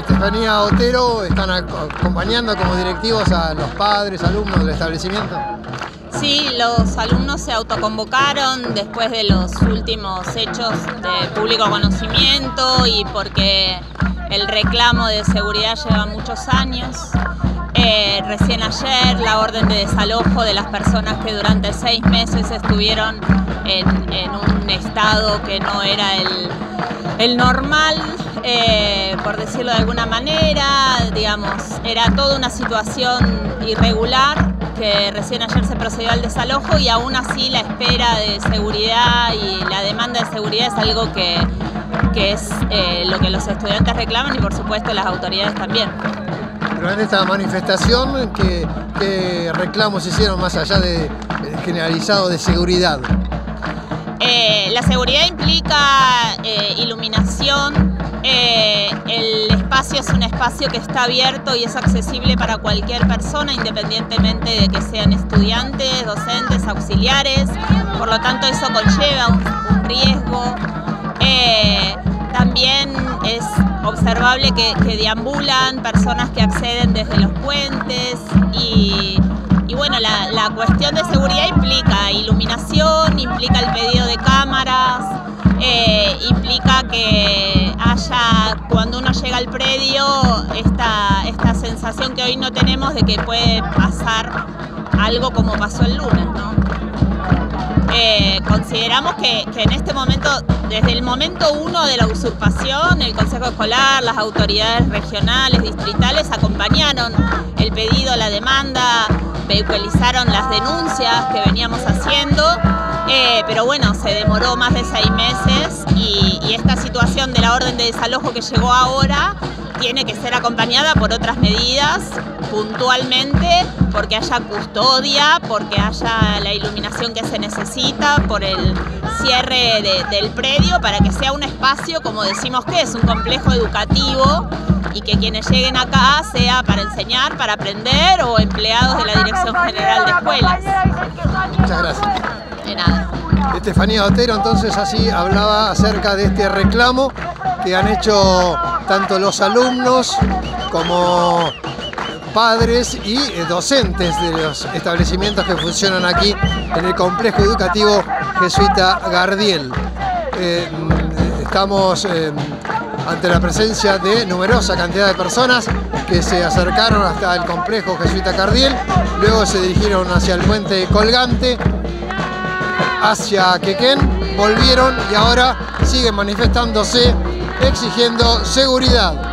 Estefanía Otero, están acompañando como directivos a los padres, alumnos del establecimiento. Sí, los alumnos se autoconvocaron después de los últimos hechos de público conocimiento y porque el reclamo de seguridad lleva muchos años. Eh, recién ayer la orden de desalojo de las personas que durante seis meses estuvieron en, un estado que no era el, normal, eh, por decirlo de alguna manera, digamos, era toda una situación irregular que recién ayer se procedió al desalojo y aún así la espera de seguridad y la demanda de seguridad es algo que, es eh, lo que los estudiantes reclaman y por supuesto las autoridades también. Pero en esta manifestación, ¿qué, reclamos hicieron más allá de generalizado de seguridad? Eh, la seguridad implica eh, iluminación, eh, el espacio es un espacio que está abierto y es accesible para cualquier persona, independientemente de que sean estudiantes, docentes, auxiliares, por lo tanto eso conlleva un, riesgo. también es observable que, deambulan personas que acceden desde los puentes y, bueno, la, cuestión de seguridad implica iluminación, implica el pedido de cámaras, eh, implica al predio, esta, esta sensación que hoy no tenemos de que puede pasar algo como pasó el lunes, eh, consideramos que, en este momento, desde el momento uno de la usurpación, el Consejo Escolar, las autoridades regionales, distritales, acompañaron el pedido, la demanda, vehiculizaron las denuncias que veníamos haciendo, pero bueno, se demoró más de seis meses y esta situación de la orden de desalojo que llegó ahora tiene que ser acompañada por otras medidas puntualmente, porque haya custodia, porque haya la iluminación que se necesita, por el cierre del predio, para que sea un espacio, como decimos que es, un complejo educativo y que quienes lleguen acá sea para enseñar, para aprender o empleados de la Dirección General de Escuelas. Muchas gracias. Estefanía Otero entonces así hablaba acerca de este reclamo que han hecho tanto los alumnos como padres y eh, docentes de los establecimientos que funcionan aquí en el complejo educativo jesuita Gardiel. Eh, estamos eh, ante la presencia de numerosa cantidad de personas que se acercaron hasta el complejo jesuita Gardiel, luego se dirigieron hacia el puente colgante, hacia Quequén, volvieron y ahora siguen manifestándose exigiendo seguridad.